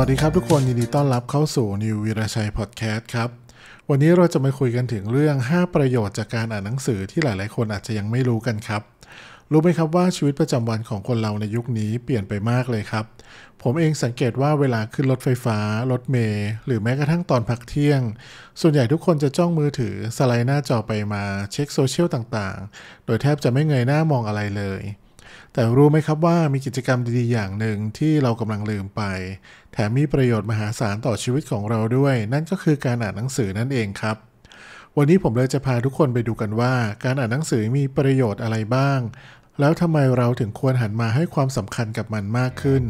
วัสดีครับทุกคนยินดีต้อนรับเข้าสู่นิววีรชัยพอดแคสต์ครับ วันนี้เราจะมาคุยกันถึงเรื่อง 5 ประโยชน์จากการอ่านหนังสือที่หลาย ๆ คนอาจจะยังไม่รู้กันครับ รู้ไหมครับว่าชีวิตประจำวันของคนเราในยุคนี้เปลี่ยนไปมากเลยครับ ผมเองสังเกตว่าเวลาขึ้นรถไฟฟ้า รถเมล์หรือแม้กระทั่งตอนพักเที่ยง ส่วนใหญ่ทุกคนจะจ้องมือถือสไลด์หน้าจอไปมาเช็คโซเชียลต่าง ๆ โดยแทบจะไม่เงยหน้ามองอะไรเลย แต่รู้ไหมครับว่ามีกิจกรรมดีๆอย่างหนึ่งที่เรากำลังลืมไป แถมมีประโยชน์มหาศาลต่อชีวิตของเราด้วย นั่นก็คือการอ่านหนังสือนั่นเองครับ วันนี้ผมเลยจะพาทุกคนไปดูกันว่า การอ่านหนังสือมีประโยชน์อะไรบ้าง แล้วทำไมเราถึงควรหันมาให้ความสำคัญกับมันมากขึ้น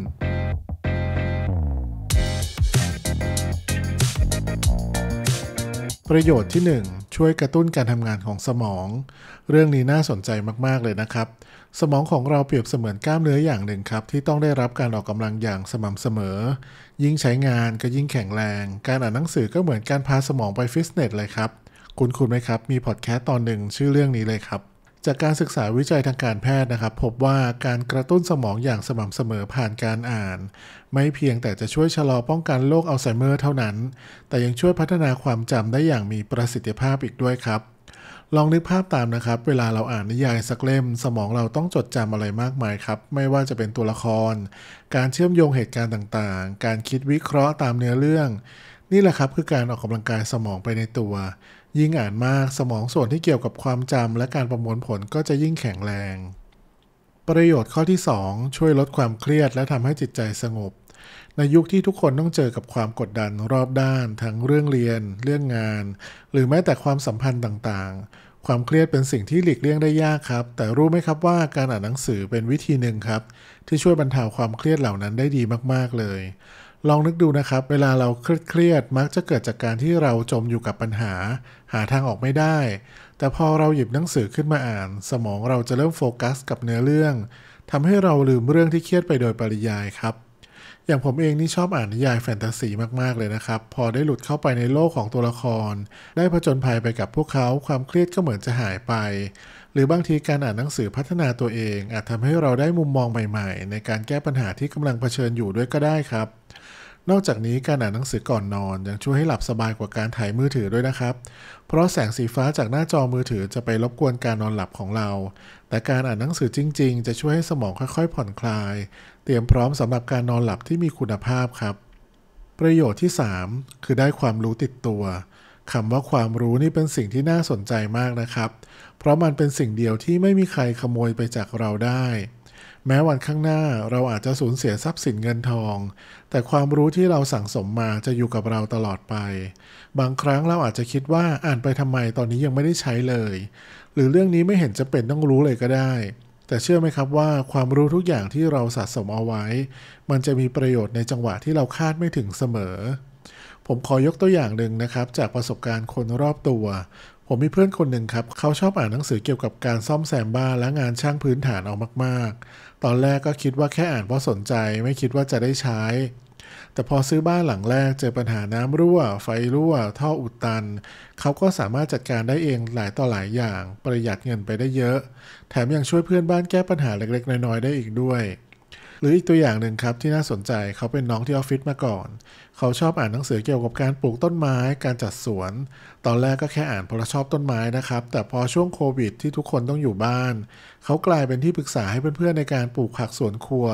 ประโยชน์ที่ 1 ช่วยกระตุ้นการทำงานของสมอง เรื่องนี้น่าสนใจมากๆเลยนะครับ สมองของเราเปรียบเสมือนกล้ามเนื้ออย่างหนึ่งครับ ที่ต้องได้รับการออกกำลังอย่างสม่ำเสมอ ยิ่งใช้งานก็ยิ่งแข็งแรง การอ่านหนังสือก็เหมือนการพาสมองไปฟิตเนสเลยครับ คุ้น ๆ ไหมครับ มีพอดแคสต์ตอนหนึ่งชื่อเรื่องนี้เลยครับ จากการศึกษาวิจัยทางการแพทย์นะครับ พบว่าการกระตุ้นสมองอย่างสม่ำเสมอผ่านการอ่าน ไม่เพียงแต่จะช่วยชะลอป้องกันโรคอัลไซเมอร์เท่านั้น แต่ยังช่วยพัฒนาความจำได้อย่างมีประสิทธิภาพอีกด้วยครับ ลองนึกภาพตามนะครับ เวลาเราอ่านนิยายสักเล่ม สมองเราต้องจดจำอะไรมากมายครับ ไม่ว่าจะเป็นตัวละคร การเชื่อมโยงเหตุการณ์ต่างๆ การคิดวิเคราะห์ตามเนื้อเรื่อง นี่แหละครับคือการออกกำลังกายสมองไปในตัว ยิ่งอ่านมากสมองส่วนที่เกี่ยวกับความจำและการประมวลผลก็จะยิ่งแข็งแรง ประโยชน์ข้อที่ 2 ช่วยลดความเครียดและทำให้จิตใจสงบ ในยุคที่ทุกคนต้องเจอกับความกดดันรอบด้าน ทั้งเรื่องเรียน เรื่องงาน หรือแม้แต่ความสัมพันธ์ต่างๆ ความเครียดเป็นสิ่งที่หลีกเลี่ยงได้ยากครับ แต่รู้ไหมครับว่าการอ่านหนังสือเป็นวิธีหนึ่งครับ ที่ช่วยบรรเทาความเครียดเหล่านั้นได้ดีมากๆเลย ลองนึกดูนะครับ เวลาเราเครียดๆมักจะเกิดจากการที่เราจมอยู่กับปัญหา หาทางออกไม่ได้ แต่พอเราหยิบหนังสือขึ้นมาอ่าน สมองเราจะเริ่มโฟกัสกับเนื้อเรื่องทำให้เราลืมเรื่องที่เครียดไปโดยปริยายครับอย่างผมเองนี่ชอบอ่านนิยายแฟนตาซีมาก ๆ เลยนะครับ พอได้หลุดเข้าไปในโลกของตัวละคร ได้ผจญภัยไปกับพวกเขาความเครียดก็เหมือนจะหายไป หรือบางทีการอ่านหนังสือพัฒนาตัวเอง อาจทำให้เราได้มุมมองใหม่ ๆ ในการแก้ปัญหาที่กำลังเผชิญอยู่ด้วยก็ได้ครับ นอกจากนี้การอ่านหนังสือก่อนนอนยังช่วยให้หลับสบายกว่าการถ่ายมือถือด้วยนะครับ เพราะแสงสีฟ้าจากหน้าจอมือถือจะไปรบกวนการนอนหลับของเรา แต่การอ่านหนังสือจริง ๆ จะช่วยให้สมองค่อยๆ ผ่อนคลาย เตรียมพร้อมสำหรับการนอนหลับที่มีคุณภาพครับ ประโยชน์ที่ 3 คือได้ความรู้ติดตัวคำว่าความรู้นี่เป็นสิ่งที่น่าสนใจมากนะครับ เพราะมันเป็นสิ่งเดียวที่ไม่มีใครขโมยไปจากเราได้ แม้วันข้างหน้าเราอาจจะสูญเสียทรัพย์สินเงินทอง แต่ความรู้ที่เราสั่งสมมาจะอยู่กับเราตลอดไป บางครั้งเราอาจจะคิดว่าอ่านไปทำไมตอนนี้ยังไม่ได้ใช้เลย หรือเรื่องนี้ไม่เห็นจะเป็นต้องรู้เลยก็ได้ แต่เชื่อไหมครับว่าความรู้ทุกอย่างที่เราสะสมเอาไว้ มันจะมีประโยชน์ในจังหวะที่เราคาดไม่ถึงเสมอผมขอยกตัวอย่างหนึ่งนะครับ จากประสบการณ์คนรอบตัว ผมมีเพื่อนคนหนึ่งครับเขาชอบอ่านหนังสือเกี่ยวกับการซ่อมแซมบ้านและงานช่างพื้นฐานเอามาก ๆ ตอนแรกก็คิดว่าแค่อ่านเพราะสนใจ ไม่คิดว่าจะได้ใช้ แต่พอซื้อบ้านหลังแรกเจอปัญหาน้ำรั่ว ไฟรั่ว ท่ออุดตัน เขาก็สามารถจัดการได้เองหลายต่อหลายอย่าง ประหยัดเงินไปได้เยอะ แถมยังช่วยเพื่อนบ้านแก้ปัญหาเล็ก ๆ น้อย ๆ ได้อีกด้วย รืออีกตัวอย่างหนึ่งครับที่น่าสนใจเขาเป็นน้องที่ออฟฟิศมาก่อน เขาชอบอ่านหนังสือเกี่ยวกับการปลูกต้นไม้ การจัดสวน ตอนแรกก็แค่อ่านเพราะชอบต้นไม้นะครับ แต่พอช่วงโควิดที่ทุกคนต้องอยู่บ้าน เขากลายเป็นที่ปรึกษาให้เพื่อนๆในการปลูกผักสวนครัว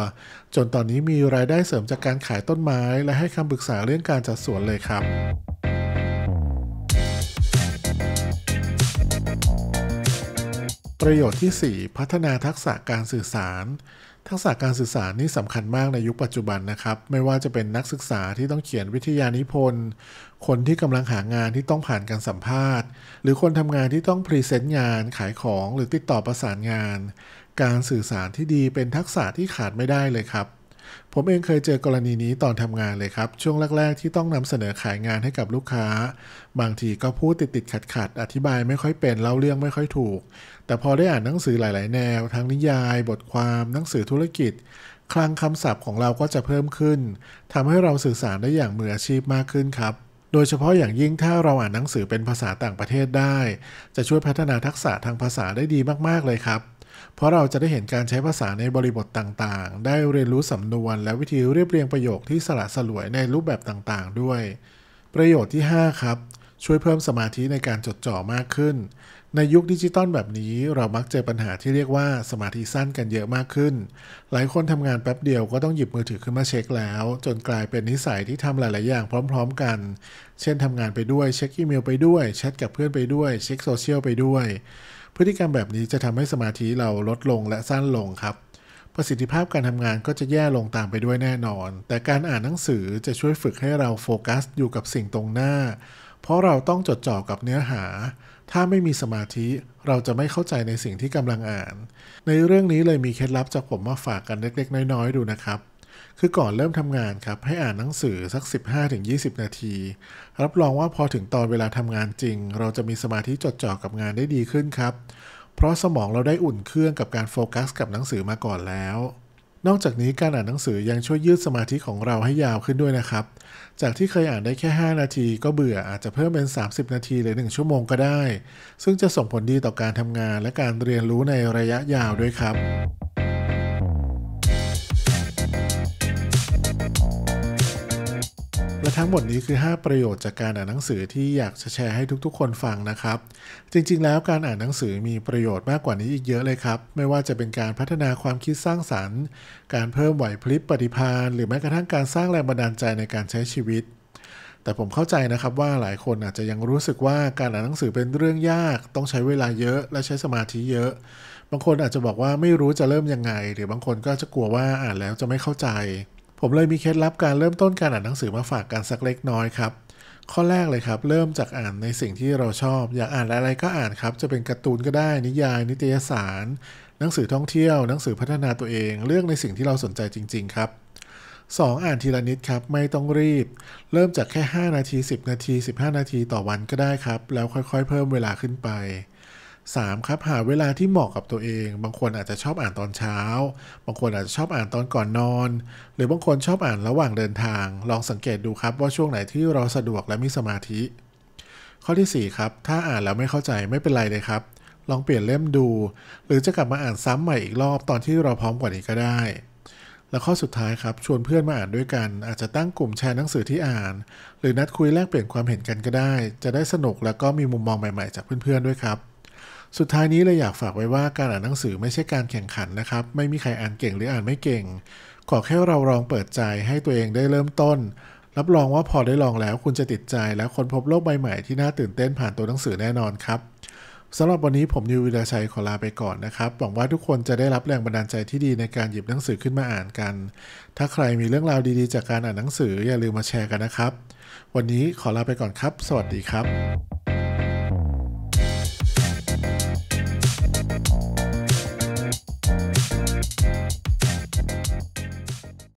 จนตอนนี้มีรายได้เสริมจากการขายต้นไม้ และให้คำปรึกษาเรื่องการจัดสวนเลยครับประโยชน์ที่ 4 พัฒนาทักษะการสื่อสาร ทักษะการสื่อสารนี่สำคัญมากในยุคปัจจุบันนะครับ ไม่ว่าจะเป็นนักศึกษาที่ต้องเขียนวิทยานิพนธ์ คนที่กำลังหางานที่ต้องผ่านการสัมภาษณ์ หรือคนทำงานที่ต้อง present งาน ขายของหรือติดต่อประสานงาน การสื่อสารที่ดีเป็นทักษะที่ขาดไม่ได้เลยครับ ผมเองเคยเจอกรณีนี้ตอนทำงานเลยครับ ช่วงแรก ๆ ที่ต้องนำเสนอขายงานให้กับลูกค้า บางทีก็พูดติดๆขัดๆ อธิบายไม่ค่อยเป็นเล่าเรื่องไม่ค่อยถูก แต่พอได้อ่านหนังสือหลาย ๆ แนว ทั้งนิยาย บทความหนังสือธุรกิจ คลังคำศัพท์ของเราก็จะเพิ่มขึ้นทำให้เราสื่อสารได้อย่างมืออาชีพมากขึ้นครับโดยเฉพาะอย่างยิ่งถ้าเราอ่านหนังสือเป็นภาษาต่างประเทศได้ จะช่วยพัฒนาทักษะทางภาษาได้ดีมาก ๆ เลยครับ เพราะเราจะได้เห็นการใช้ภาษาในบริบทต่างๆ ได้เรียนรู้สำนวนและวิธีเรียบเรียงประโยคที่สละสลวยในรูปแบบต่างๆ ด้วย ประโยชน์ที่ 5 ครับ ช่วยเพิ่มสมาธิในการจดจ่อมากขึ้น ในยุคดิจิตอลแบบนี้เรามักเจอปัญหาที่เรียกว่าสมาธิสั้นกันเยอะมากขึ้น หลายคนทำงานแป๊บเดียวก็ต้องหยิบมือถือขึ้นมาเช็คแล้ว จนกลายเป็นนิสัยที่ทำหลาย ๆ อย่างพร้อม ๆ กัน เช่นทำงานไปด้วยเช็คอีเมลไปด้วยแชทกับเพื่อนไปด้วย เช็คโซเชียลไปด้วย พฤติกรรมแบบนี้จะทำให้สมาธิเราลดลงและสั้นลงครับ ประสิทธิภาพการทำงานก็จะแย่ลงตามไปด้วยแน่นอน แต่การอ่านหนังสือจะช่วยฝึกให้เราโฟกัสอยู่กับสิ่งตรงหน้า เพราะเราต้องจดจ่อกับเนื้อหา ถ้าไม่มีสมาธิเราจะไม่เข้าใจในสิ่งที่กำลังอ่าน ในเรื่องนี้เลยมีเคล็ดลับจากผมมาฝากกันเล็กๆ น้อยๆ ดูนะครับ คือก่อนเริ่มทำงานครับให้อ่านหนังสือสัก 15-20 นาที รับรองว่าพอถึงตอนเวลาทำงานจริง เราจะมีสมาธิจดจ่อกับงานได้ดีขึ้นครับ เพราะสมองเราได้อุ่นเครื่องกับการโฟกัสกับหนังสือมาก่อนแล้ว นอกจากนี้การอ่านหนังสือยังช่วยยืดสมาธิของเราให้ยาวขึ้นด้วยนะครับ จากที่เคยอ่านได้แค่ 5 นาทีก็เบื่ออาจจะเพิ่มเป็น 30 นาทีหรือ 1 ชั่วโมงก็ได้ ซึ่งจะส่งผลดีต่อการทำงานและการเรียนรู้ในระยะยาวด้วยครับ และทั้งหมดนี้คือ 5 ประโยชน์จากการอ่านหนังสือที่อยากจะแชร์ให้ทุกๆ คนฟังนะครับ จริงๆ แล้วการอ่านหนังสือมีประโยชน์มากกว่านี้อีกเยอะเลยครับ ไม่ว่าจะเป็นการพัฒนาความคิดสร้างสรรค์ การเพิ่มไหวพริบปฏิภาณหรือแม้กระทั่งการสร้างแรงบันดาลใจในการใช้ชีวิต แต่ผมเข้าใจนะครับว่าหลายคนอาจจะยังรู้สึกว่าการอ่านหนังสือเป็นเรื่องยาก ต้องใช้เวลาเยอะ และใช้สมาธิเยอะ บางคนอาจจะบอกว่าไม่รู้จะเริ่มยังไง หรือบางคนก็จะกลัวว่าอ่านแล้วจะไม่เข้าใจ ผมเลยมีเคล็ดลับการเริ่มต้นการอ่านหนังสือมาฝากกันสักเล็กน้อยครับ ข้อแรกเลยครับ เริ่มจากอ่านในสิ่งที่เราชอบ อยากอ่านอะไรก็อ่านครับ จะเป็นการ์ตูนก็ได้ นิยาย นิตยสาร หนังสือท่องเที่ยว หนังสือพัฒนาตัวเอง เลือกในสิ่งที่เราสนใจจริง ๆ ครับ 2. อ่านทีละนิดครับ ไม่ต้องรีบ เริ่มจากแค่ 5 นาที 10 นาที 15 นาทีต่อวันก็ได้ครับ แล้วค่อยๆ เพิ่มเวลาขึ้นไป 3. ครับหาเวลาที่เหมาะกับตัวเอง บางคนอาจจะชอบอ่านตอนเช้า บางคนอาจจะชอบอ่านตอนก่อนนอน หรือบางคนชอบอ่านระหว่างเดินทาง ลองสังเกตดูครับว่าช่วงไหนที่เราสะดวกและมีสมาธิ ข้อที่ 4 ครับ ถ้าอ่านแล้วไม่เข้าใจไม่เป็นไรเลยครับ ลองเปลี่ยนเล่มดู หรือจะกลับมาอ่านซ้ำใหม่อีกรอบตอนที่เราพร้อมกว่านี้ก็ได้ และข้อสุดท้ายครับชวนเพื่อนมาอ่านด้วยกัน อาจจะตั้งกลุ่มแชร์หนังสือที่อ่าน หรือนัดคุยแลกเปลี่ยนความเห็นกันก็ได้ จะได้สนุกแล้วก็มีมุมมองใหม่ ๆ จากเพื่อนๆด้วยครับ สุดท้ายนี้เลยอยากฝากไว้ว่าการอ่านหนังสือไม่ใช่การแข่งขันนะครับ ไม่มีใครอ่านเก่งหรืออ่านไม่เก่ง ขอแค่เราลองเปิดใจให้ตัวเองได้เริ่มต้น รับรองว่าพอได้ลองแล้วคุณจะติดใจและค้นพบโลกใบใหม่ที่น่าตื่นเต้นผ่านตัวหนังสือแน่นอนครับสำหรับวันนี้ผมนิววิดาชัยขอลาไปก่อนนะครับ หวังว่าทุกคนจะได้รับแรงบันดาลใจที่ดีในการหยิบหนังสือขึ้นมาอ่านกัน ถ้าใครมีเรื่องราวดีๆ จากการอ่านหนังสืออย่าลืมมาแชร์กันนะครับ วันนี้ขอลาไปก่อนครับ สวัสดีครับ